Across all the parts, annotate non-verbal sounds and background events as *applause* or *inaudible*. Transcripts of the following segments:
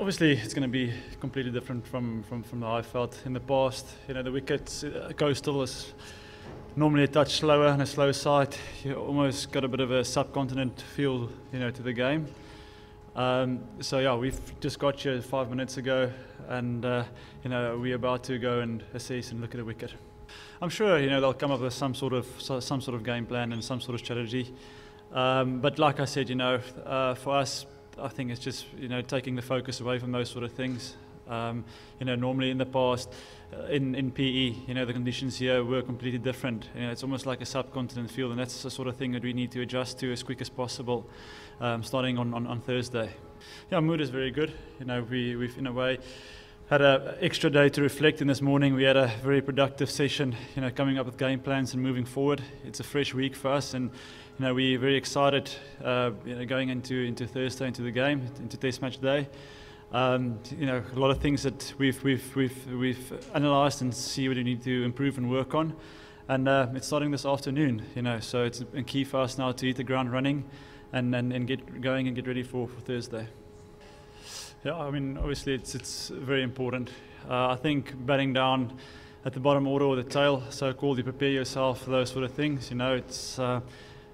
obviously it's going to be completely different from, from, from the I felt in the past. You know, the wicket uh, coastal is normally a touch slower and a slow side. You almost got a bit of a subcontinent feel, you know, to the game. Um, so yeah, we've just got here five minutes ago, and uh, you know we're about to go and assess and look at the wicket. I'm sure you know they'll come up with some sort of some sort of game plan and some sort of strategy. Um, but like I said, you know, uh, for us, I think it's just you know taking the focus away from those sort of things. Um, you know, normally in the past, uh, in in PE, you know, the conditions here were completely different. You know, it's almost like a subcontinent field, and that's the sort of thing that we need to adjust to as quick as possible, um, starting on, on, on Thursday. Yeah, mood is very good. You know, we we've in a way had an extra day to reflect in this morning. We had a very productive session, you know, coming up with game plans and moving forward. It's a fresh week for us, and you know, we're very excited, uh, you know, going into into Thursday, into the game, into Test match day. Um, you know, a lot of things that we've we've we've we've analysed and see what we need to improve and work on. And uh, it's starting this afternoon, you know, so it's key for us now to hit the ground running, and and, and get going and get ready for, for Thursday. Yeah, I mean, obviously it's it's very important. Uh, I think batting down at the bottom order or the tail, so called, you prepare yourself for those sort of things. You know, it's. Uh,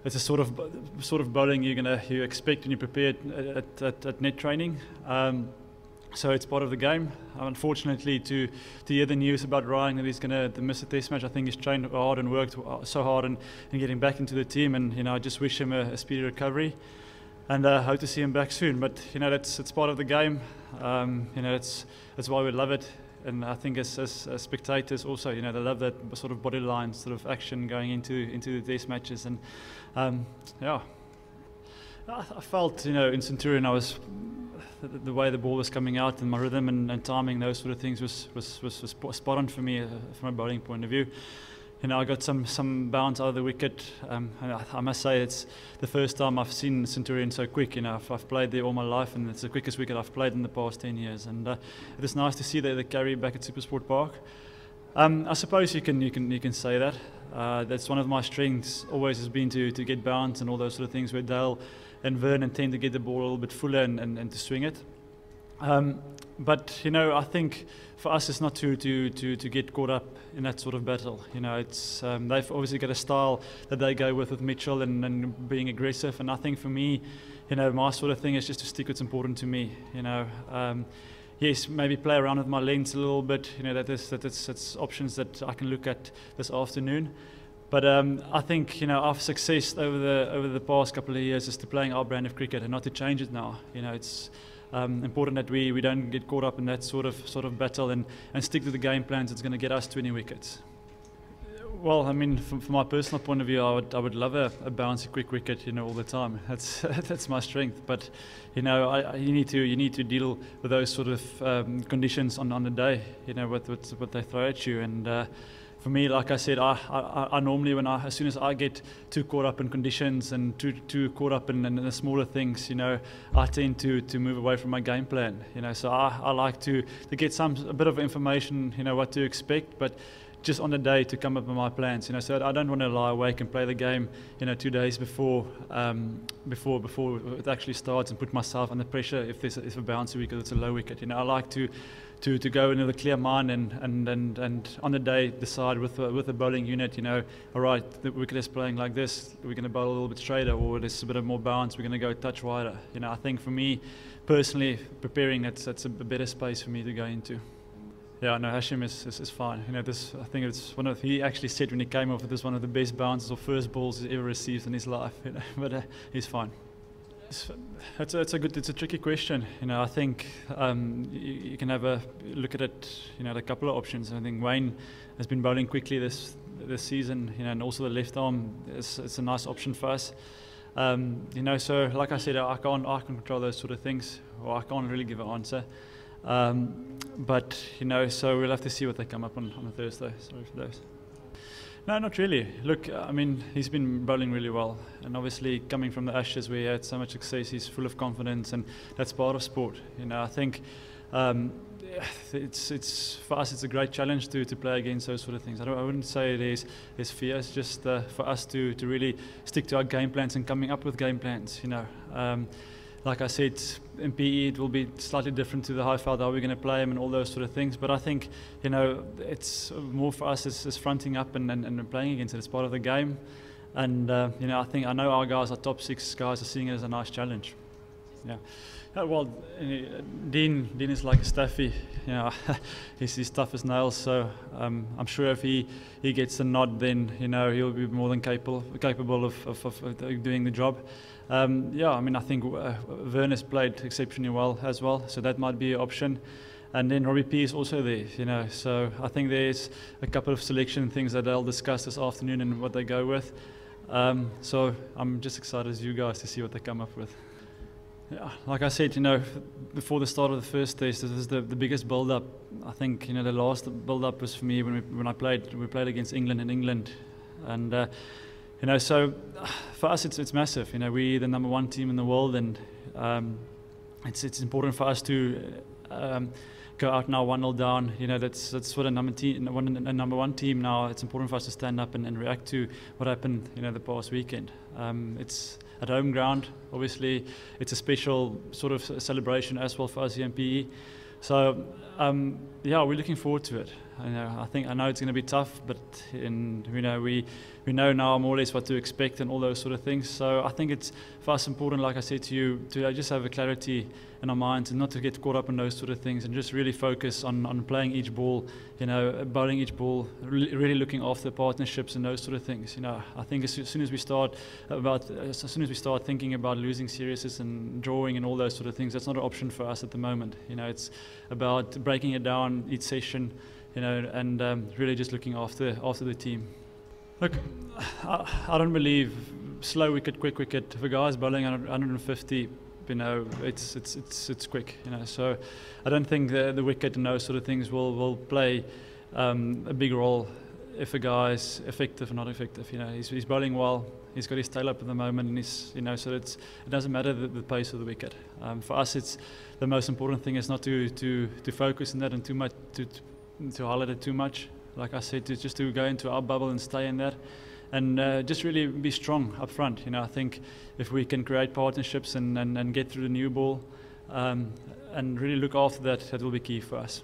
it's a sort of sort of bowling you're gonna you expect when you prepare at, at, at net training. Um, so it's part of the game. Unfortunately, to to hear the news about Ryan that he's going to miss a test match, I think he's trained hard and worked so hard and, and getting back into the team. And you know, I just wish him a, a speedy recovery, and uh, hope to see him back soon. But you know, that's it's part of the game. Um, you know, it's that's why we love it and I think as, as, as, spectators also, you know, they love that sort of body line sort of action going into into the test matches, and um, yeah, I, I, felt you know in Centurion I was the, the, way the ball was coming out and my rhythm and, and timing those sort of things was was, was, was spot on for me uh, from a bowling point of view you know, I got some some bounce out of the wicket. Um, I, I, must say it's the first time I've seen Centurion so quick. You know, I've, I've, played there all my life, and it's the quickest wicket I've played in the past 10 years. And uh, it's nice to see that they carry back at Supersport Park. Um, I suppose you can you can you can say that. Uh, that's one of my strengths. Always has been to to get bounce and all those sort of things. Where Dale and Vernon tend to get the ball a little bit fuller and, and, and to swing it. Um, but you know, I think for us, it's not to, to, to, to get caught up in that sort of battle. You know, it's um, they've obviously got a style that they go with with Mitchell and, and being aggressive. And I think for me, you know, my sort of thing is just to stick what's important to me. You know, um, yes, maybe play around with my lengths a little bit. You know, that is that is that's options that I can look at this afternoon. But um, I think you know our success over the over the past couple of years is to playing our brand of cricket and not to change it now. You know, it's um, important that we, we don't get caught up in that sort of sort of battle and, and stick to the game plans that's going to get us 20 wickets. Well, I mean, from, from, my personal point of view, I would I would love a, a bouncy quick wicket, you know, all the time. *laughs* That's that's my strength. But you know, I, I, you need to you need to deal with those sort of um, conditions on, on the day. You know, what what, what they throw at you and. Uh, for me, like I said, I, I, I, normally when I as soon as I get too caught up in conditions and too too caught up in, in, the smaller things, you know, I tend to, to move away from my game plan. You know, so I, I like to, to get some a bit of information, you know, what to expect, but just on the day to come up with my plans. You know, so I don't want to lie awake and play the game, you know, two days before um, before before it actually starts and put myself under pressure if there's a, if a bouncy wicket, it's a low wicket. You know, I like to to, to go in with a clear mind and, and, and, and on the day decide with the, with the bowling unit, you know, all right, the wicket is playing like this, we're going to bowl a little bit straighter, or there's a bit of more bounce, we're going to go touch wider. You know, I think for me, personally, preparing, that's, that's a better space for me to go into. Yeah, no, Hashim is, is, is, fine. You know, this I think it's one of he actually said when he came off, it was one of the best bounces or first balls he's ever received in his life. You know, *laughs* but uh, he's fine. It's, a, it's a good, it's a tricky question. You know, I think um, you, you, can have a look at it. You know, a couple of options. I think Wayne has been bowling quickly this this season. You know, and also the left arm is it's a nice option for us. Um, you know, so like I said, I can't I can control those sort of things, or I can't really give an answer. Um, but you know, so we'll have to see what they come up on on Thursday. Sorry for those. No, not really. Look, I mean, he's been bowling really well, and obviously coming from the Ashes where he had so much success, he's full of confidence, and that's part of sport. You know, I think um, it's it's for us, it's a great challenge to, to play against those sort of things. I, I wouldn't say it is is fear. It's just uh, for us to to really stick to our game plans and coming up with game plans. You know. Um, like I said, in PE it will be slightly different to the Highveld, how we're going to play them and all those sort of things. But I think, you know, it's more for us as, fronting up and, and, and playing against it. It's part of the game. And, uh, you know, I think I know our guys, our top six guys, are seeing it as a nice challenge. Yeah. Uh, well, uh, Dean, Dean is like a Staffy. You know, *laughs* he's, he's tough as nails. So um, I'm sure if he, he gets a nod, then you know he'll be more than capable capable of, of, of doing the job. Um, yeah, I mean I think uh, Vernus played exceptionally well as well, so that might be an option. And then Robbie P is also there, you know. So I think there's a couple of selection things that they'll discuss this afternoon and what they go with. Um, so I'm just excited as you guys to see what they come up with. Yeah, like I said, you know, before the start of the first test, this is the, the biggest build-up. I think you know the last build-up was for me when we when I played we played against England in England, and uh, you know so *sighs* for us it's it's massive. You know we're the number one team in the world, and um, it's it's important for us to um, go out now one 0 down. You know that's that's what a number one a number one team now. It's important for us to stand up and, and react to what happened. You know the past weekend. Um, it's at home ground. Obviously, it's a special sort of celebration as well for us here in PE. So um, yeah, we're looking forward to it. I know, I think I know it's going to be tough, but in, you know we we know now more or less what to expect and all those sort of things. So I think it's for us important, like I said to you, to just have a clarity in our minds and not to get caught up in those sort of things and just really focus on, on playing each ball, you know, bowling each ball, really looking after partnerships and those sort of things. You know, I think as soon as we start about as soon as we start thinking about losing series and drawing and all those sort of things, that's not an option for us at the moment. You know, it's about breaking it down each session you know, and um, really just looking after after the team. Look, I, I, don't believe slow wicket, quick wicket. If a guy's bowling 150, you know, it's it's it's it's quick. You know, so I don't think the, the wicket and those sort of things will will play um, a big role if a guy's effective or not effective. You know, he's, he's bowling well. He's got his tail up at the moment, and he's you know, so it's it doesn't matter the, the pace of the wicket. Um, for us, it's the most important thing is not to to to focus on that and too much to, to to highlight it too much. Like I said, to just to go into our bubble and stay in that, and uh, just really be strong up front. You know, I think if we can create partnerships and, and, and get through the new ball, um, and really look after that, that will be key for us.